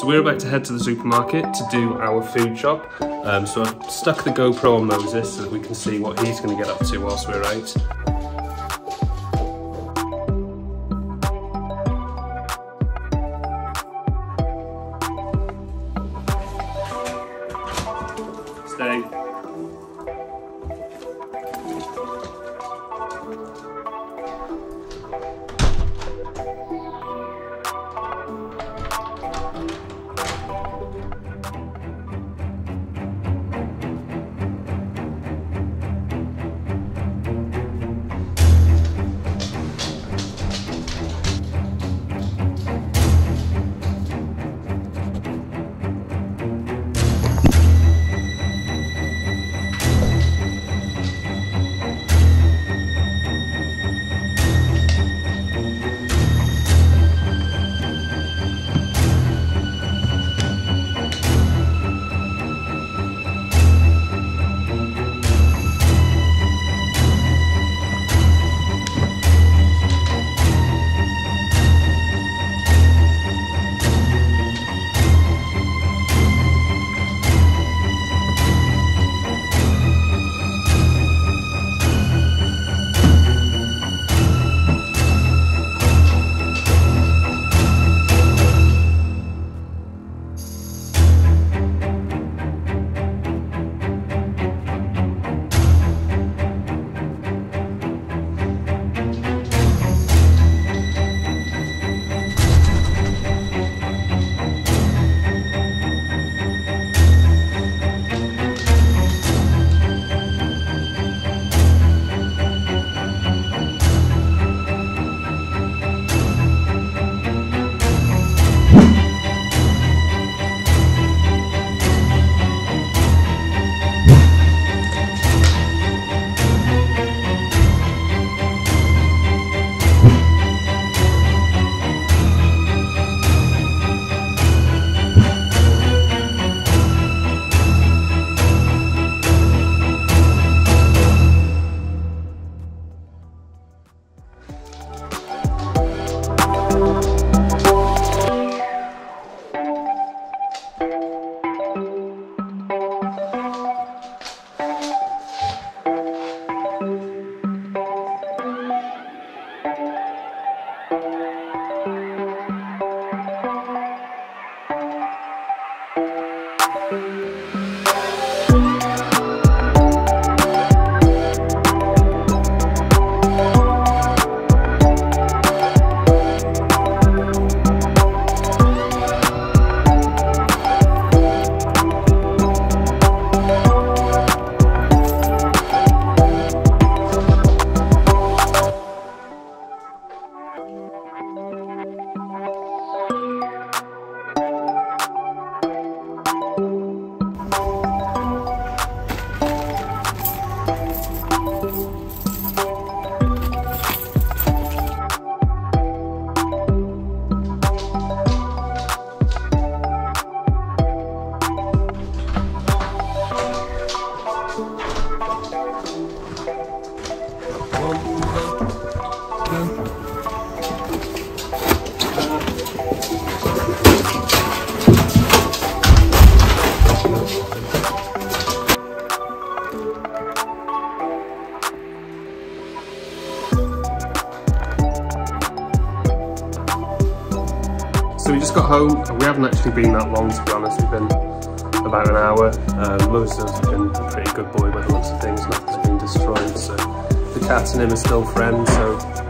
So we're about to head to the supermarket to do our food shop. Um, so I've stuck the GoPro on Moses so that we can see what he's going to get up to whilst we're out. So we just got home, we haven't actually been that long to be honest, we've been about an hour. Um, us have been a pretty good boy by the looks of things, nothing's been destroyed, so the cats and him are still friends, so